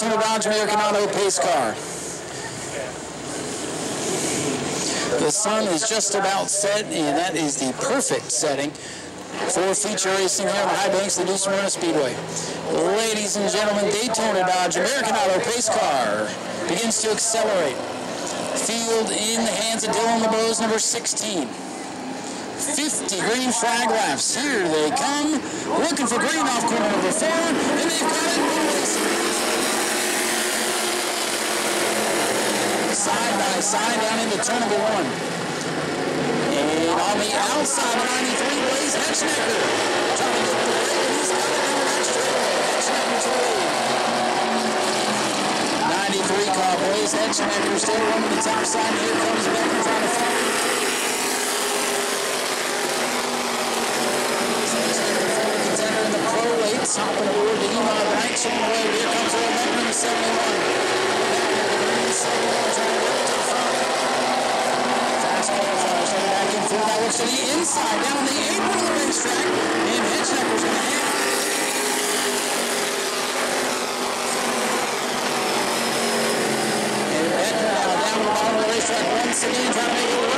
Daytona Dodge American Auto pace car. The sun is just about set, and that is the perfect setting for feature racing here on the high banks of the New Smyrna Speedway. Ladies and gentlemen, Daytona Dodge American Auto pace car begins to accelerate. Field in the hands of Dylan LeBeau's number 16. 50 green flag laps. Here they come, looking for green off corner number four, and they've got it. Side by down into turn number one. And on the outside of 93, Blaze Hetchnecker. Trying to get the lead, and he's got it that straightaway. Hetchnecker's lead. 93 car Blaze Hetchnecker still running the top side. Here comes Beckner trying to follow. contender in the pro weights, hopping aboard the E-Mod ranks on the way. Here comes Earl Beckner in the 71. Fast qualifiers headed back looks to the inside, down the apron of the racetrack, and Hetchnecker's going to have And now down the bottom of the racetrack once again, trying to make it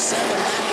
seven.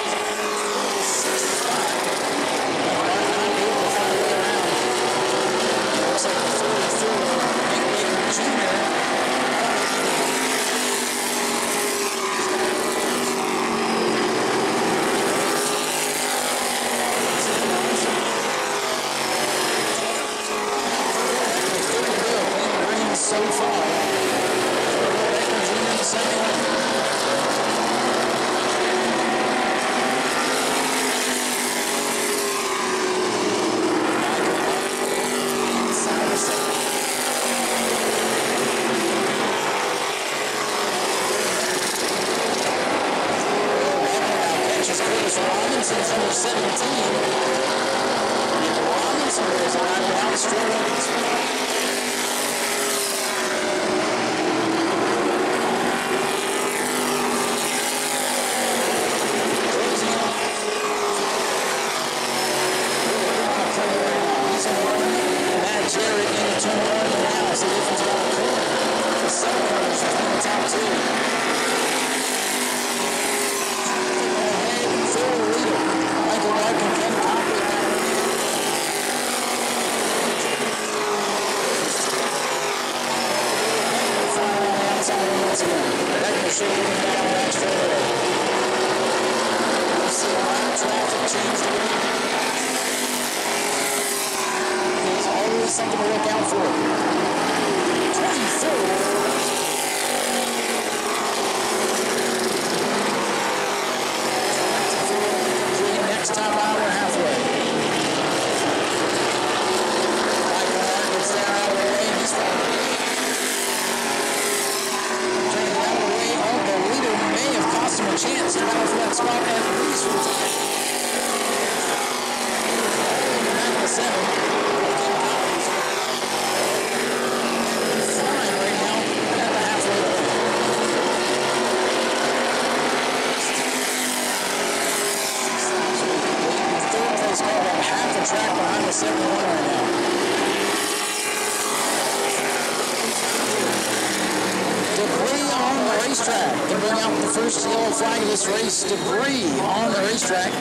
There's always something to look out for. 24. Next time out, we're halfway. Michael Martin's there out of the way. He's fine. Turning out of the way of the leader may have cost him a chance to battle for that spot at least for time. Back to seven. Fine right now at the halfway point. Third place car about half a track behind the 71 right now. Debris on the racetrack. They bring out the this race. Debris on the racetrack.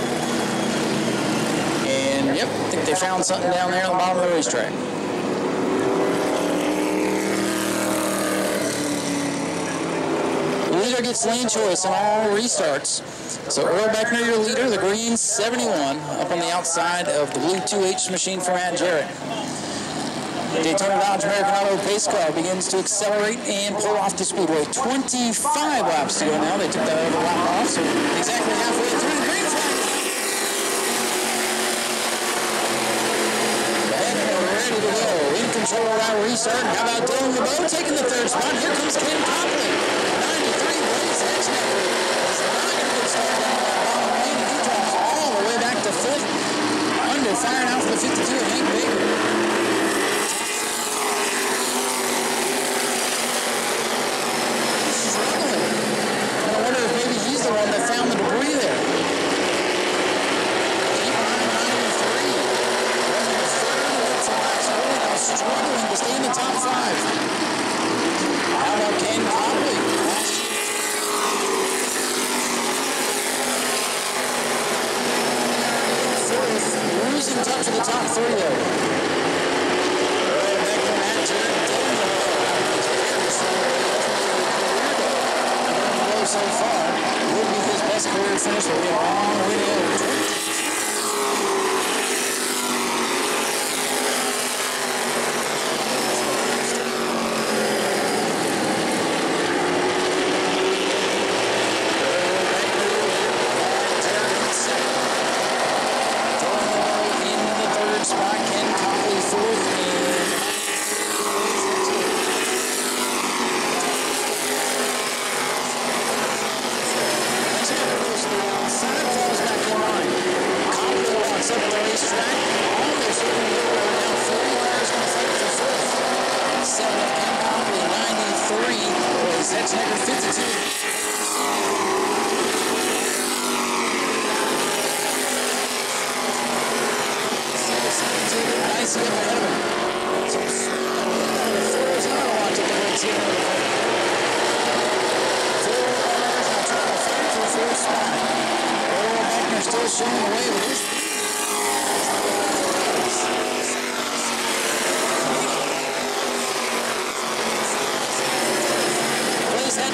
And yep, I think they found something down there on the bottom of the racetrack. Leader gets lane choice on all restarts. So Earl Beckner, your leader, the green 71, up on the outside of the blue 2H machine for Matt Jarrett. Daytona Dodge American Auto pace car begins to accelerate and pull off the speedway. 25 laps to go now. They took that other lap off, so exactly halfway through the green flag. And ready to go. In control of that restart. How about Dylan LeBeau taking the third spot? Here comes Ken Copley. 93 Blaze Hedgenecker. It's not a good start down bottom lane. He drops all the way back to fifth. Under firing out for the 52 of Hank Baker. struggling. And I wonder if maybe he's the one that found the debris there. Keep behind 93. Running the third lap for Max Early now struggling to stay in the top five. How about Ken Copley? Fourth, losing touch of the top three. Dylan so far. Would be his best career finish, but we have a long way to.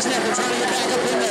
never trying to get back up in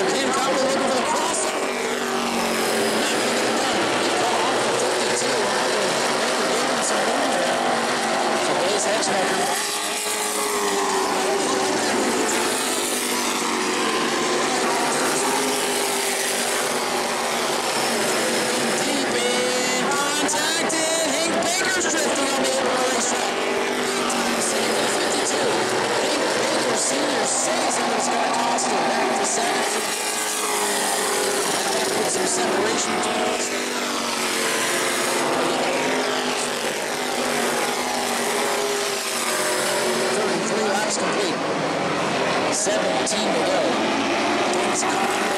17 to go.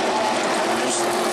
position.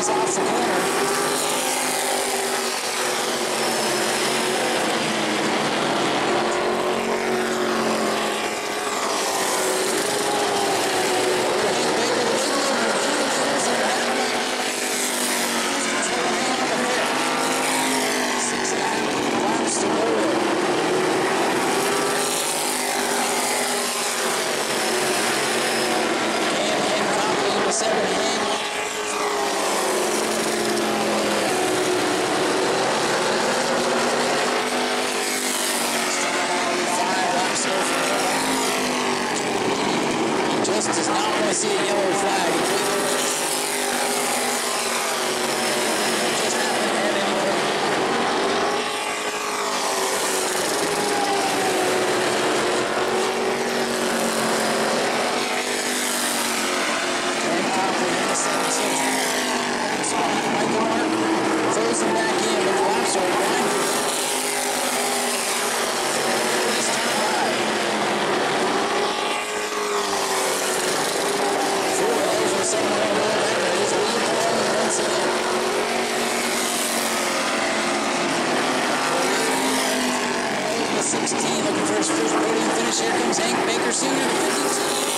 is off the corner. I don't want to see a yellow flag. Baker Sr.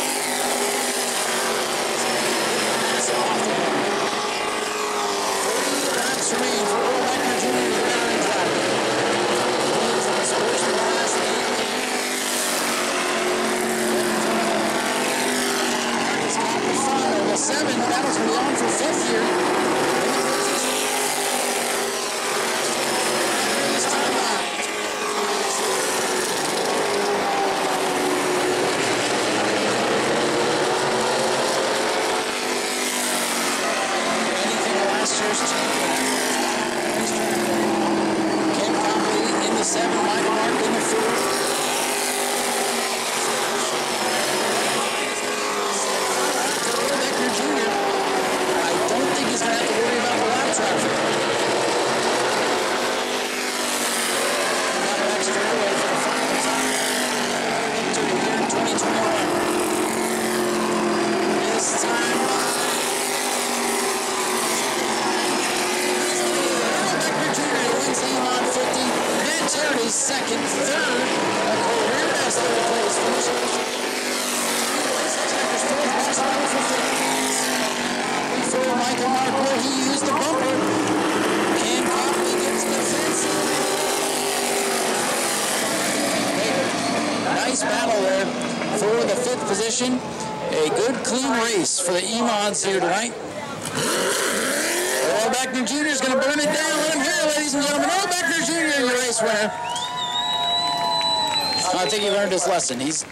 There for the fifth position. A good, clean race for the Emods here tonight. Earl Beckner Jr. is going to burn it down. Let him hear ladies and gentlemen. Earl Beckner Jr., your race winner. I think he learned his lesson. He's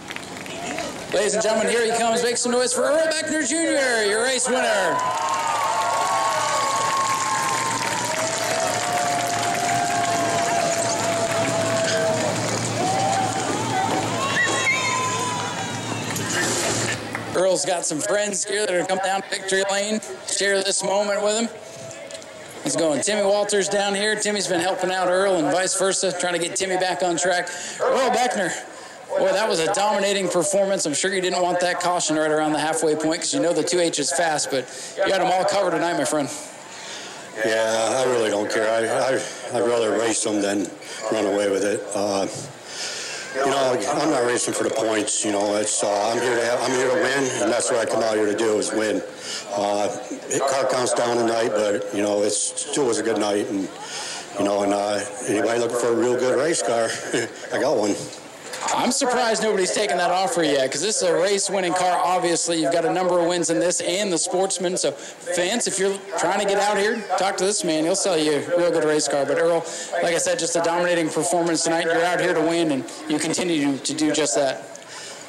Ladies and gentlemen, here he comes. Make some noise for Earl Beckner Jr., your race winner. Earl's got some friends here that are coming down Victory Lane, share this moment with him. He's going. Timmy Walters down here. Timmy's been helping out Earl and vice versa, trying to get Timmy back on track. Earl Beckner, Boy, that was a dominating performance. I'm sure you didn't want that caution right around the halfway point because you know the 2H is fast, but you had them all covered tonight, my friend. Yeah, I really don't care. I, I, I'd rather race them than run away with it. Uh, you know, I'm not racing for the points. You know, it's uh, I'm here to have, I'm here to win, and that's what I come out here to do is win. Uh, car counts down tonight, but you know, it still was a good night, and you know, and uh, anybody looking for a real good race car, I got one. I'm surprised nobody's taken that offer yet because this is a race-winning car. Obviously, you've got a number of wins in this and the Sportsman. So, fans, if you're trying to get out here, talk to this man. He'll sell you a real good race car. But Earl, like I said, just a dominating performance tonight. You're out here to win, and you continue to do just that.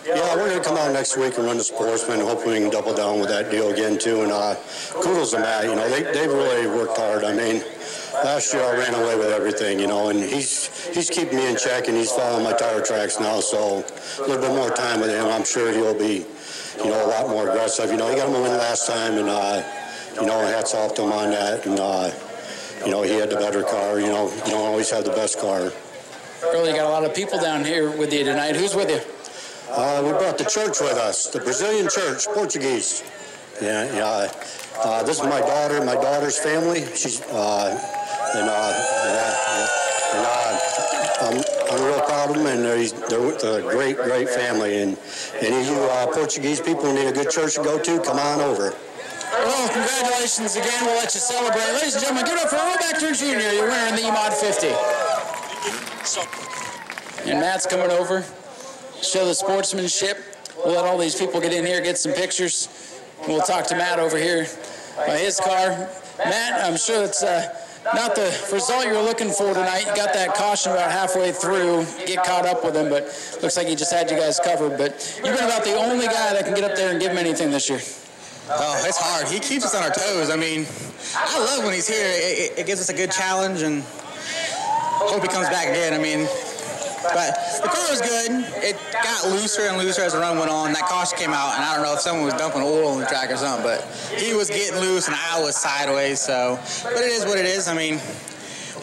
Yeah, we're going to come out next week and run the Sportsman. And hopefully, we can double down with that deal again too. And uh, kudos to Matt. You know, they they really worked hard. I mean last year I ran away with everything, you know, and he's he's keeping me in check and he's following my tire tracks now. So a little bit more time with him, I'm sure he'll be, you know, a lot more aggressive. You know, he got him a win last time, and uh, you know, hats off to him on that. And uh, you know, he had the better car. You know, you don't always have the best car. Really got a lot of people down here with you tonight. Who's with you? Uh, we brought the church with us, the Brazilian church, Portuguese. Yeah, yeah. Uh, this is my daughter, my daughter's family. She's uh, and yeah, and uh, I'm, real proud of them, and they're, they're a great, great family. And any of you uh, Portuguese people who need a good church to go to, come on over. Well, congratulations again. We'll let you celebrate. Ladies and gentlemen, give it up for Beckner Jr., You're in the EMOD 50. And Matt's coming over, show the sportsmanship. We'll let all these people get in here, get some pictures. We'll talk to Matt over here by his car. Matt, I'm sure it's uh, not the result you were looking for tonight. You got that caution about halfway through, get caught up with him, but looks like he just had you guys covered. But you've been about the only guy that can get up there and give him anything this year. Oh, it's hard. He keeps us on our toes. I mean, I love when he's here. It, it gives us a good challenge, and hope he comes back again. I mean, but the car was good. It got looser and looser as the run went on. That caution came out, and I don't know if someone was dumping oil on the track or something, but he was getting loose and I was sideways. So, but it is what it is. I mean,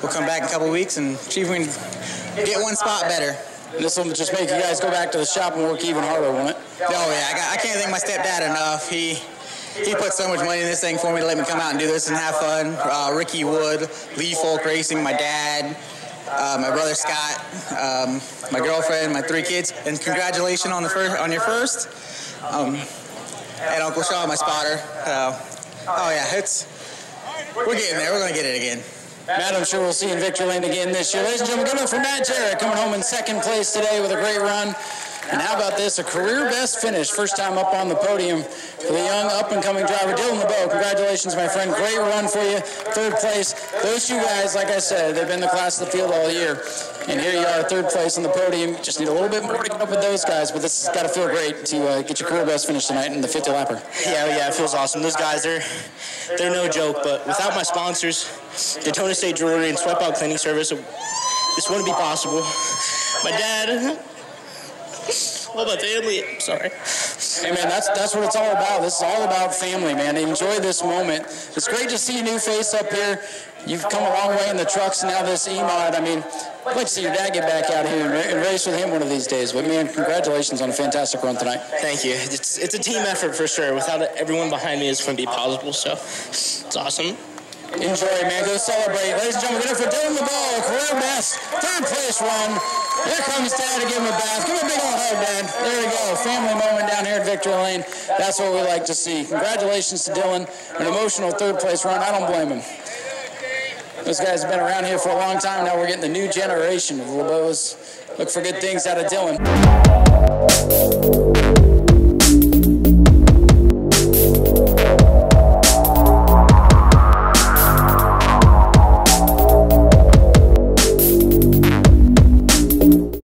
we'll come back in a couple weeks and see if we can get one spot better. This will just make you guys go back to the shop and work even harder, won't it? Oh yeah, I, got, I can't thank my stepdad enough. He he put so much money in this thing for me to let me come out and do this and have fun. Uh, Ricky Wood, Lee Folk Racing, my dad, uh, my brother Scott, um, my girlfriend, my three kids, and congratulations on the first on your first. Um, and Uncle Sean, my spotter. Uh, oh yeah, it's we're getting there. We're gonna get it again. Matt, I'm sure we'll see you in Victory Lane again this year. Ladies and gentlemen, give it for Matt Jarrett coming home in second place today with a great run. And how about this? A career best finish. First time up on the podium for the young up and coming driver, Dylan LeBeau. Congratulations, my friend. Great run for you. Third place. Those two guys, like I said, they've been the class of the field all year. And here you are, third place on the podium. Just need a little bit more to get up with those guys, but this has got to feel great to uh, get your career best finish tonight in the 50 lapper. Yeah, yeah, it feels awesome. Those guys, they're they're no joke. But without my sponsors, Daytona State Jewelry and Swipe Out Cleaning Service, this wouldn't be possible. My dad, well, my family. Sorry. Hey man, that's that's what it's all about. This is all about family, man. Enjoy this moment. It's great to see a new face up here. You've come a long way in the trucks, now this E-Mod. I mean, I'd like to see your dad get back out here and, race with him one of these days. But man, congratulations on a fantastic run tonight. Thank you. It's it's a team effort for sure. Without everyone behind me, it's going to be possible. So it's awesome. Enjoy, man. Go celebrate. Ladies and gentlemen, up for Dylan LeBeau, career best, third place run. Here comes Dad to give him a bath. Give him a big old hug, Dad. There we go. Family moment down here at Victory Lane. That's what we like to see. Congratulations to Dylan. An emotional third place run. I don't blame him. Those guys have been around here for a long time. Now we're getting the new generation of LeBeaus. Look for good things out of Dylan.